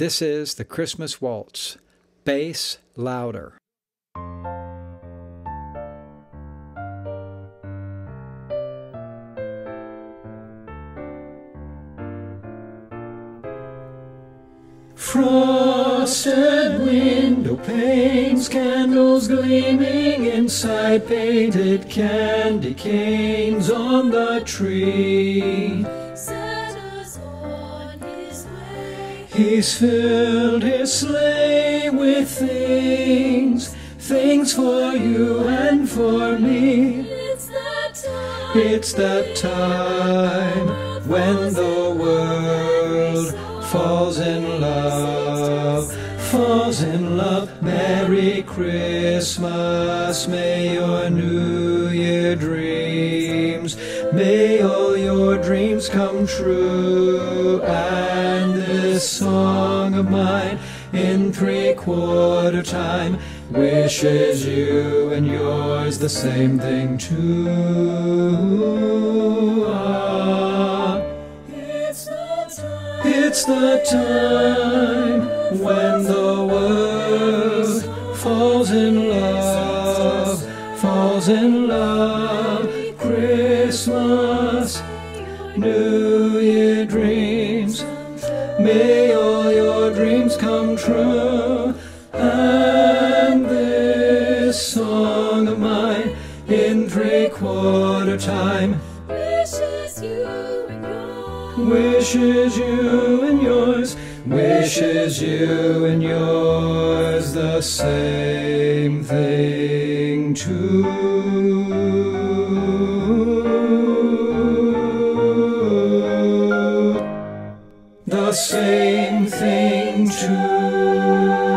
This is the Christmas Waltz. Bass louder. Frosted window panes, candles gleaming inside, painted candy canes on the tree. He's filled his sleigh with things, things for you and for me. It's that time. It's that time when the world falls in love, falls in love. Merry Christmas, may your New Year dreams, may all your dreams come true. And song of mine in three quarter time wishes you and yours the same thing too. Ah. It's the time when the world falls in love, falls in love. Christmas, New Year dreams, may all your dreams come true. And this song of mine in three quarter time Wishes you and yours. wishes you and yours, wishes you and yours the same thing too. The same thing too.